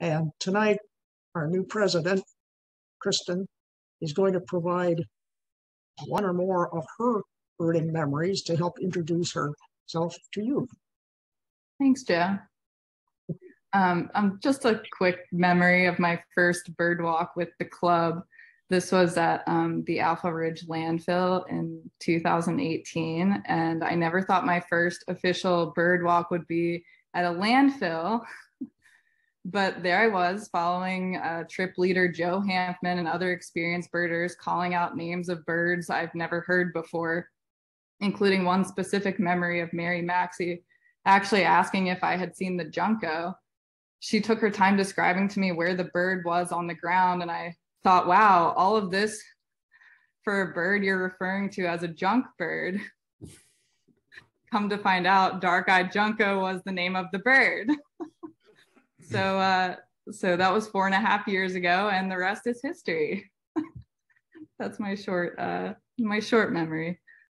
And tonight, our new president, Kristin, is going to provide one or more of her birding memories to help introduce herself to you. Thanks, Joe. Um, um, just a quick memory of my first bird walk with the club. This was at um, the Alpha Ridge landfill in 2018. And I never thought my first official bird walk would be at a landfill. But there I was following uh, trip leader Joe Hanfman and other experienced birders calling out names of birds I've never heard before, including one specific memory of Mary Maxey actually asking if I had seen the junco she took her time describing to me where the bird was on the ground. And I thought, wow, all of this for a bird you're referring to as a junk bird. Come to find out, dark eyed junco was the name of the bird. so, uh, so that was four and a half years ago, and the rest is history. That's my short, uh, my short memory.